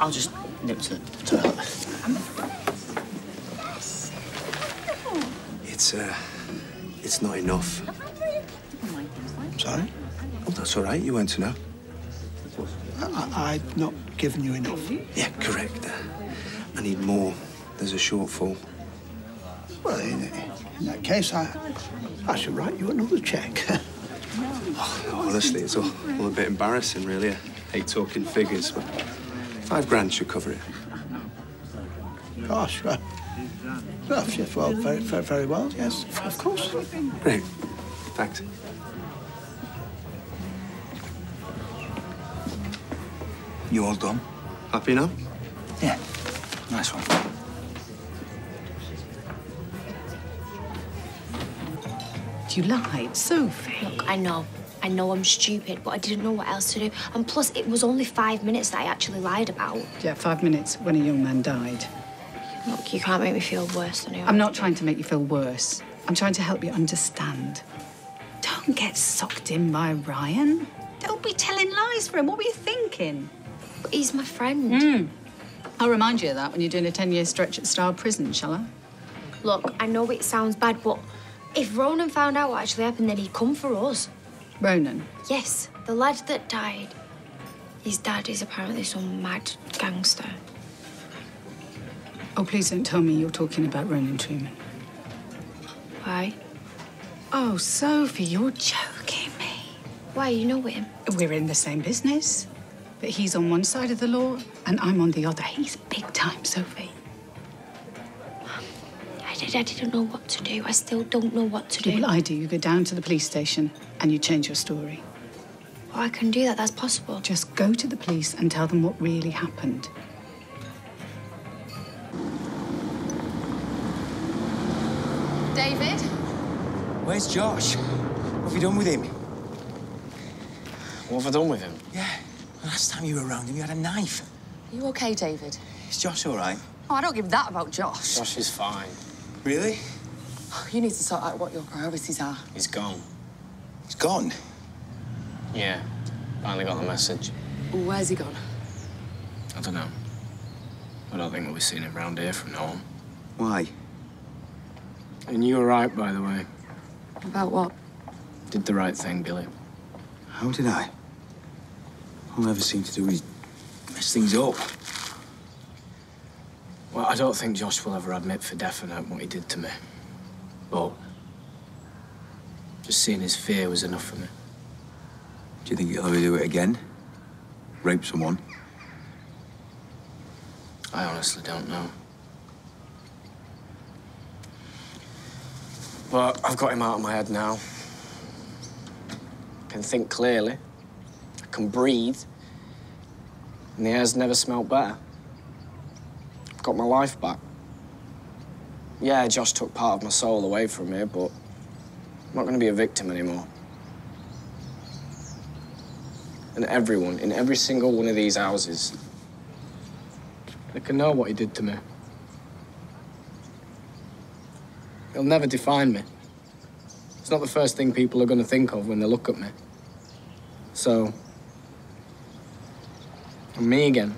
I'll just nip to the toilet. It's, uh, it's not enough. Sorry? Oh, that's all right. You want to know. I, I've not given you enough. Yeah, correct. I need more. There's a shortfall. Well, in, in that case, I, I should write you another check. Honestly, it's all, all a bit embarrassing, really. I hate talking figures, but five grand should cover it. Gosh, well, well, yes, well, very, very, very well, yes, of course. Great. Thanks. You all done? Happy now? Yeah. Nice one. You lied, Sophie. Look, I know. I know I'm stupid, but I didn't know what else to do. And plus, it was only five minutes that I actually lied about. Yeah, five minutes when a young man died. Look, you can't make me feel worse than you I'm not trying to make you feel worse. I'm trying to help you understand. Don't get sucked in by Ryan. Don't be telling lies for him. What were you thinking? But he's my friend. Mm. I'll remind you of that when you're doing a 10 year stretch at Star Prison, shall I? Look, I know it sounds bad, but if Ronan found out what actually happened, then he'd come for us. Ronan? Yes, the lad that died. His dad is apparently some mad gangster. Oh, please don't tell me you're talking about Ronan Truman. Why? Oh, Sophie, you're joking me. Why? You know him? We're in the same business. But he's on one side of the law and I'm on the other. He's big time, Sophie. I, did, I didn't know what to do. I still don't know what to do. Well, I do. You go down to the police station and you change your story. Well, I can do that. That's possible. Just go to the police and tell them what really happened. David? Where's Josh? What have you done with him? What have I done with him? Yeah. Last time you were around him, you had a knife. Are you okay, David? Is Josh all right? Oh, I don't give that about Josh. Josh is fine. Really? Oh, you need to sort out what your priorities are. He's gone. He's gone. Yeah. Finally got the message. Where's he gone? I don't know. I don't think we'll be seeing him round here from now on. Why? And you were right, by the way. About what? Did the right thing, Billy. How did I? All I ever seem to do is mess things up. Well, I don't think Josh will ever admit for definite what he did to me. But just seeing his fear was enough for me. Do you think he'll ever do it again? Rape someone? I honestly don't know. But I've got him out of my head now. I can think clearly. I can breathe. And the air's never smelled better. Got my life back. Yeah, Josh took part of my soul away from me, but I'm not going to be a victim anymore. And everyone, in every single one of these houses, they can know what he did to me. He'll never define me. It's not the first thing people are going to think of when they look at me. So, I'm me again.